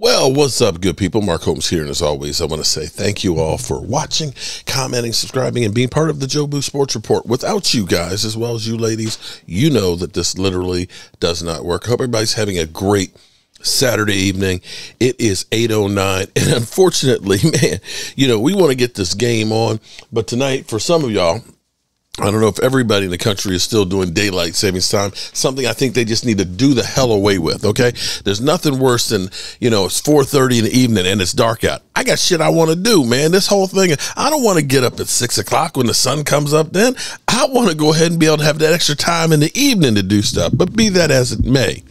Well, what's up, good people? Mark Holmes here, and as always, I want to say thank you all for watching, commenting, subscribing, and being part of the Joe Jobu Sports Report. Without you guys, as well as you ladies, you know that this literally does not work. Hope everybody's having a great Saturday evening. It is 809. And unfortunately, man, you know, we want to get this game on, but tonight, for some of y'all, I don't know if everybody in the country is still doing daylight savings time. Something I think they just need to do the hell away with. Okay, there's nothing worse than you know it's 4:30 in the evening and it's dark out. I got shit I want to do, man. This whole thing. I don't want to get up at six o'clock when the sun comes up. Then I want to go ahead and be able to have that extra time in the evening to do stuff. But be that as it may,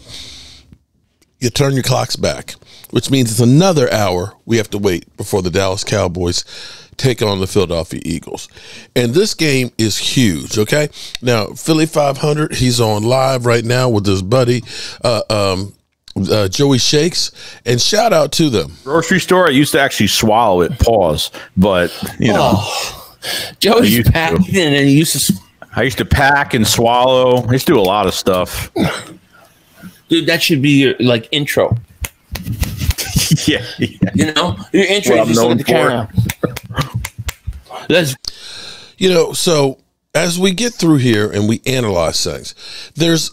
you turn your clocks back, which means it's another hour we have to wait before the Dallas Cowboys take on the Philadelphia Eagles. And this game is huge, okay? Now, Philly 500, he's on live right now with his buddy, uh, um, uh, Joey Shakes, and shout out to them. Grocery store, I used to actually swallow it, pause, but, you know. Oh, Joey's packing and he used to. I used to pack and swallow. I used to do a lot of stuff. Dude, that should be your, like, intro. yeah, yeah, You know, your intro well, just look at the camera. Let's, you know, so as we get through here and we analyze things, there's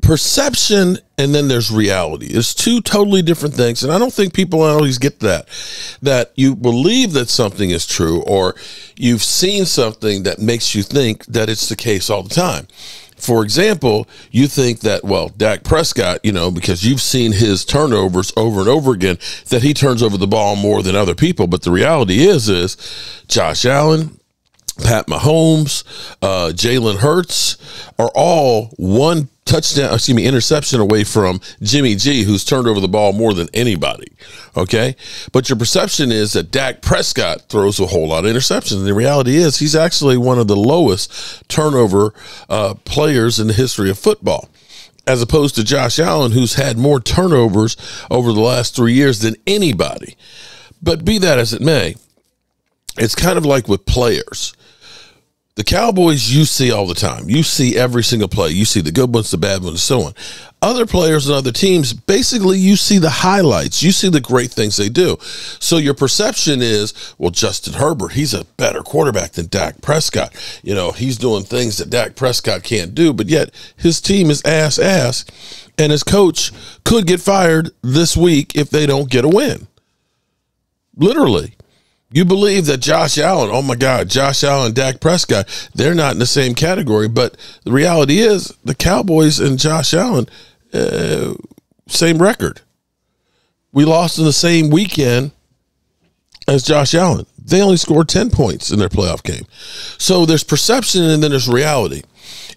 perception and then there's reality. It's two totally different things. And I don't think people always get that. That you believe that something is true or you've seen something that makes you think that it's the case all the time. For example, you think that, well, Dak Prescott, you know, because you've seen his turnovers over and over again, that he turns over the ball more than other people. But the reality is, is Josh Allen, Pat Mahomes, uh, Jalen Hurts are all one touchdown, excuse me, interception away from Jimmy G, who's turned over the ball more than anybody. Okay. But your perception is that Dak Prescott throws a whole lot of interceptions. And the reality is he's actually one of the lowest turnover uh, players in the history of football. As opposed to Josh Allen, who's had more turnovers over the last three years than anybody. But be that as it may, it's kind of like with players the Cowboys you see all the time. You see every single play. You see the good ones, the bad ones, and so on. Other players and other teams, basically, you see the highlights. You see the great things they do. So your perception is, well, Justin Herbert, he's a better quarterback than Dak Prescott. You know, he's doing things that Dak Prescott can't do, but yet his team is ass ass, and his coach could get fired this week if they don't get a win. Literally. You believe that Josh Allen, oh my God, Josh Allen, Dak Prescott, they're not in the same category. But the reality is, the Cowboys and Josh Allen, uh, same record. We lost in the same weekend as Josh Allen. They only scored 10 points in their playoff game. So there's perception and then there's reality.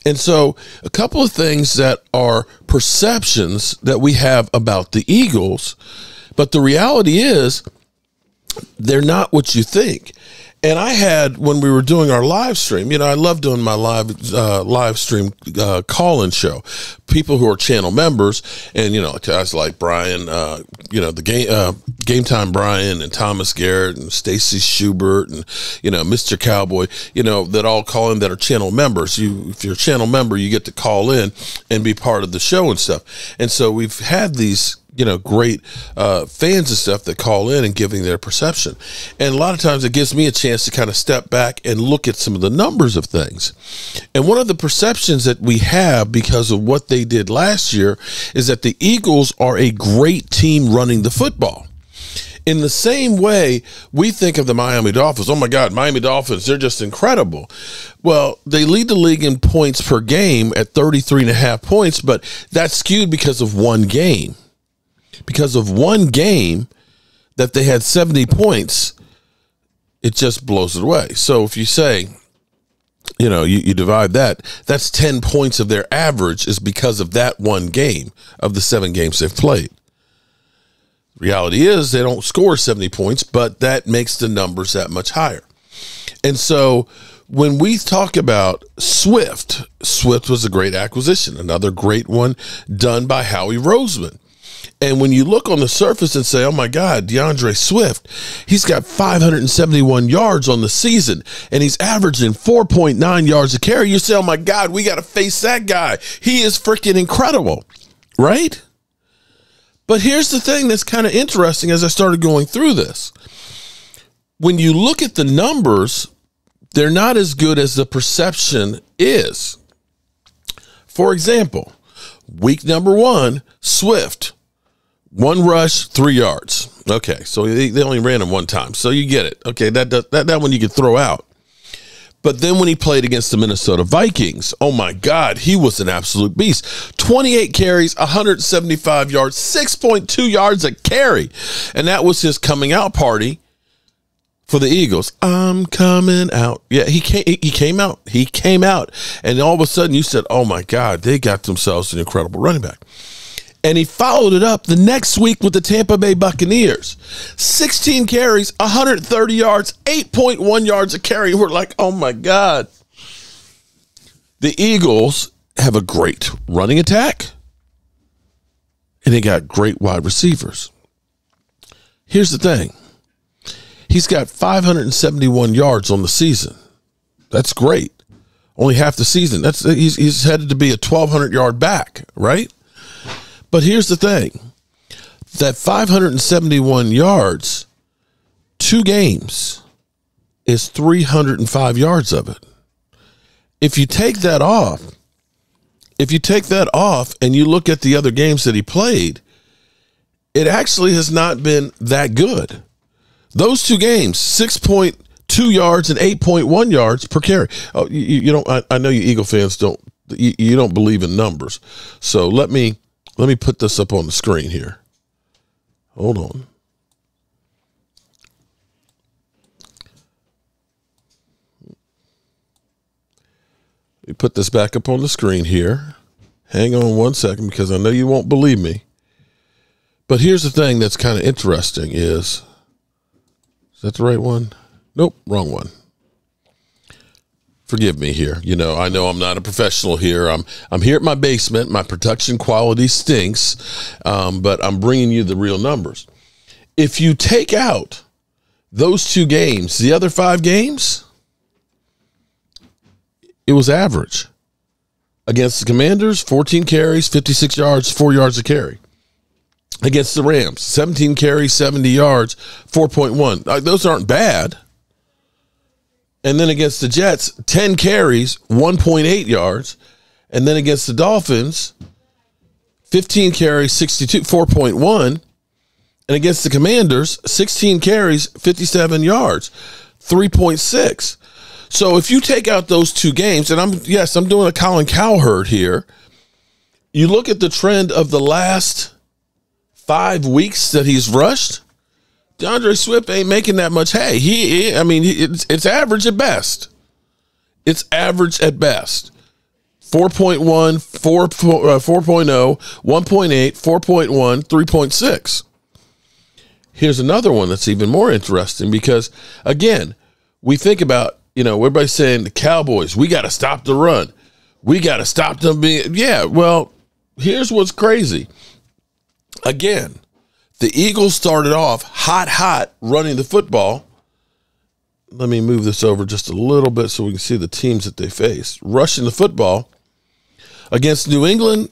And so, a couple of things that are perceptions that we have about the Eagles, but the reality is, they're not what you think. And I had when we were doing our live stream, you know, I love doing my live uh, live stream uh, call-in show. People who are channel members, and you know, guys like Brian, uh, you know, the game uh, game time Brian and Thomas Garrett and Stacy Schubert and you know, Mr. Cowboy, you know, that all call in that are channel members. You, if you're a channel member, you get to call in and be part of the show and stuff. And so we've had these you know great uh, fans and stuff that call in and giving their perception and a lot of times it gives me a chance to kind of step back and look at some of the numbers of things and one of the perceptions that we have because of what they did last year is that the eagles are a great team running the football in the same way, we think of the Miami Dolphins. Oh my God, Miami Dolphins, they're just incredible. Well, they lead the league in points per game at 33 and a half points, but that's skewed because of one game because of one game that they had 70 points, it just blows it away. So if you say, you know, you, you divide that, that's 10 points of their average is because of that one game of the seven games they've played. Reality is they don't score 70 points, but that makes the numbers that much higher. And so when we talk about Swift, Swift was a great acquisition, another great one done by Howie Roseman. And when you look on the surface and say, oh my God, D'Andre Swift, he's got 571 yards on the season and he's averaging 4.9 yards a carry, you say, oh my God, we got to face that guy. He is freaking incredible, right? But here's the thing that's kind of interesting as I started going through this. When you look at the numbers, they're not as good as the perception is. For example, week number one, Swift, one rush, three yards. Okay, so they, only ran him one time, so you get it. Okay, that that that one you could throw out. But then when he played against the Minnesota Vikings, oh my God, he was an absolute beast. 28 carries, 175 yards, 6.2 yards a carry. And that was his coming out party for the Eagles. I'm coming out. Yeah, he came he came out. He came out. And all of a sudden you said, "Oh my god, they got themselves an incredible running back." And he followed it up the next week with the Tampa Bay Buccaneers. 16 carries, 130 yards, 8.1 yards a carry. We're like, "Oh my god." The Eagles have a great running attack. And they got great wide receivers. Here's the thing He's got 571 yards on the season. That's great. Only half the season. That's he's he's headed to be a 1200 yard back, right? But here's the thing. That 571 yards, two games is 305 yards of it. If you take that off, if you take that off and you look at the other games that he played, it actually has not been that good. Those two games, 6.2 yards and 8.1 yards per carry. Oh, you, you don't, I, I, know you Eagle fans don't, you, you don't believe in numbers. So let me, let me put this up on the screen here. Hold on. Let me put this back up on the screen here. Hang on one second because I know you won't believe me. But here's the thing that's kind of interesting is is that the right one? Nope, wrong one. Forgive me here. You know, I know I'm not a professional here. I'm I'm here at my basement. My production quality stinks, um, but I'm bringing you the real numbers. If you take out those two games, the other five games, it was average. Against the Commanders, 14 carries, 56 yards, four yards a carry against the Rams. 17 carries, 70 yards, 4.1. Uh, those aren't bad. And then against the Jets, 10 carries, 1.8 yards. And then against the Dolphins, 15 carries, 62, 4.1. And against the Commanders, 16 carries, 57 yards, 3.6. So if you take out those two games, and I'm, yes, I'm doing a Colin Cowherd here. You look at the trend of the last five weeks that he's rushed, D'Andre Swift ain't making that much hay. He, I mean, it's, it's average at best. It's average at best. 4.1, 4, uh, 4.0, 1.8, 4.1, 3.6. Here's another one that's even more interesting because, again, we think about, you know, everybody's saying the Cowboys, we got to stop the run. We got to stop them being, yeah, well, here's what's crazy again, the Eagles started off hot, hot running the football. Let me move this over just a little bit so we can see the teams that they faced. Rushing the football against New England,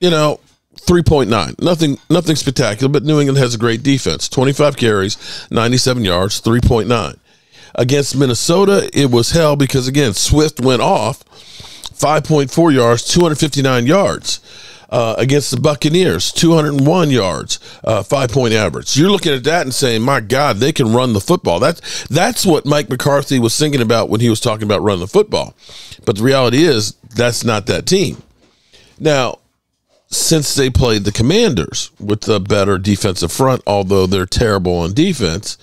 you know, 3.9. Nothing nothing spectacular, but New England has a great defense. 25 carries, 97 yards, 3.9. Against Minnesota, it was hell because again, Swift went off 5.4 yards, 259 yards uh, against the Buccaneers, 201 yards, uh, five point average. You're looking at that and saying, my God, they can run the football. That's, that's what Mike McCarthy was thinking about when he was talking about running the football. But the reality is, that's not that team. Now, since they played the Commanders with a better defensive front, although they're terrible on defense,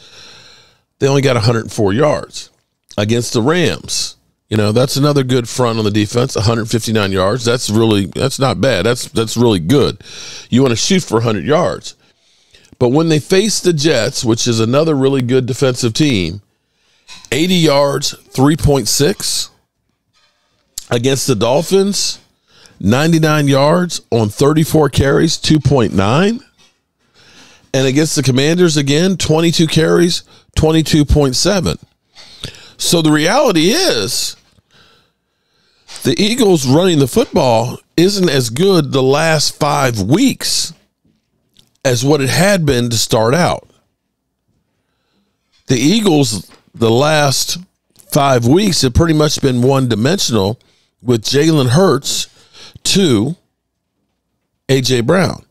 they only got 104 yards. Against the Rams, you know, that's another good front on the defense, 159 yards. That's really that's not bad. That's that's really good. You want to shoot for 100 yards. But when they face the Jets, which is another really good defensive team, 80 yards, 3.6 against the Dolphins, 99 yards on 34 carries, 2.9. And against the Commanders again, 22 carries, 22.7. So the reality is the Eagles running the football isn't as good the last five weeks as what it had been to start out. The Eagles, the last five weeks, have pretty much been one dimensional with Jalen Hurts to AJ Brown.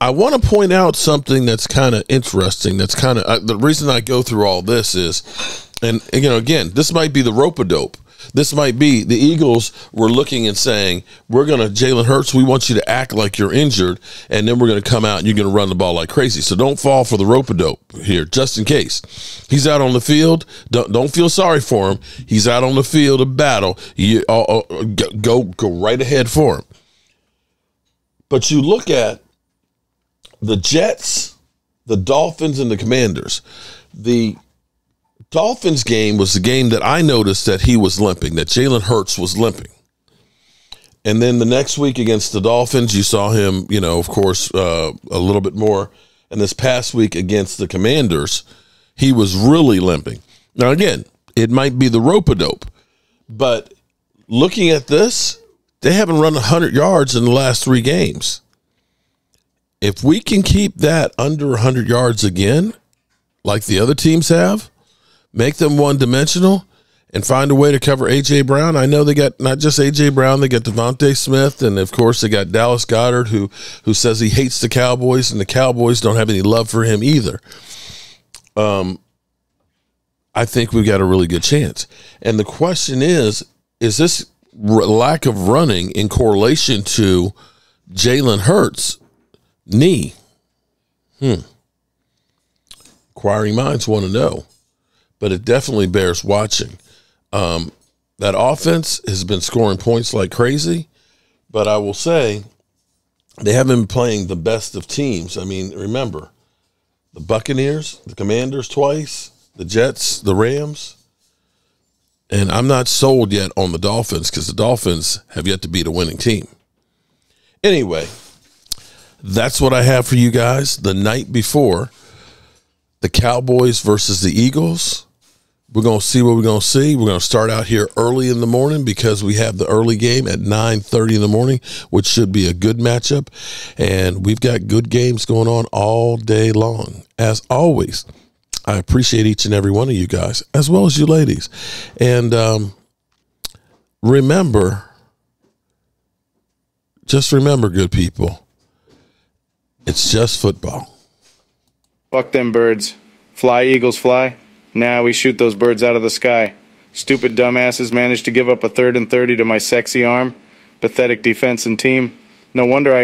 I want to point out something that's kind of interesting. That's kind of uh, the reason I go through all this is, and you know, again, this might be the rope a dope. This might be the Eagles were looking and saying, "We're going to Jalen Hurts. We want you to act like you're injured, and then we're going to come out and you're going to run the ball like crazy. So don't fall for the rope a dope here, just in case he's out on the field. Don't don't feel sorry for him. He's out on the field of battle. You uh, uh, go go right ahead for him. But you look at the Jets, the Dolphins, and the Commanders. The Dolphins game was the game that I noticed that he was limping, that Jalen Hurts was limping. And then the next week against the Dolphins, you saw him, you know, of course, uh, a little bit more. And this past week against the Commanders, he was really limping. Now, again, it might be the rope a dope, but looking at this, they haven't run 100 yards in the last three games. If we can keep that under 100 yards again, like the other teams have, make them one dimensional, and find a way to cover AJ Brown. I know they got not just AJ Brown, they got DeVonta Smith, and of course they got Dallas Goedert, who who says he hates the Cowboys, and the Cowboys don't have any love for him either. Um, I think we've got a really good chance. And the question is, is this lack of running in correlation to Jalen Hurts' knee? Hmm. Inquiring minds want to know, but it definitely bears watching. Um, that offense has been scoring points like crazy, but I will say they haven't been playing the best of teams. I mean, remember the Buccaneers, the Commanders twice, the Jets, the Rams. And I'm not sold yet on the Dolphins because the Dolphins have yet to beat a winning team. Anyway, that's what I have for you guys the night before the Cowboys versus the Eagles. We're going to see what we're going to see. We're going to start out here early in the morning because we have the early game at 9:30 in the morning, which should be a good matchup. And we've got good games going on all day long. As always, I appreciate each and every one of you guys, as well as you ladies. And um, remember, just remember, good people, it's just football. Fuck them birds. Fly, Eagles, fly. Now we shoot those birds out of the sky. Stupid dumbasses managed to give up a third and 30 to my sexy arm. Pathetic defense and team. No wonder I.